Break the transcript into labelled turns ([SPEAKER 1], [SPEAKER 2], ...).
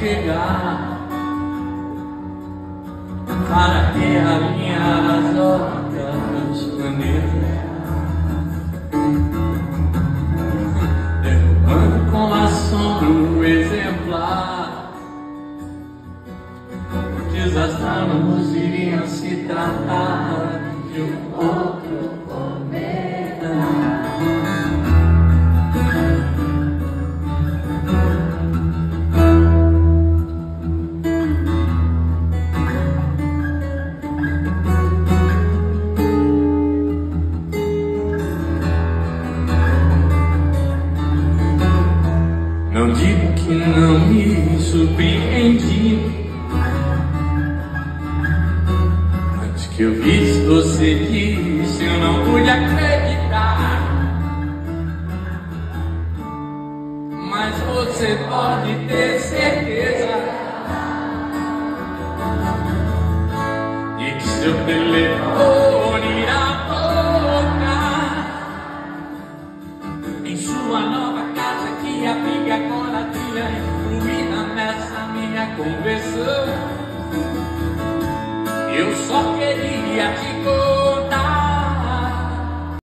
[SPEAKER 1] chegar. Para que a minha horas planetas, derrubando com a sombra um exemplar. Desastrando nos iriam se tratar. surpreendi Antes que eu visse você disse Eu não pude acreditar. Mas você pode ter certeza. De que seu telefone irá tocar Em sua nova casa que abriga com a trilha eu só queria te conhecer.